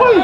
はい。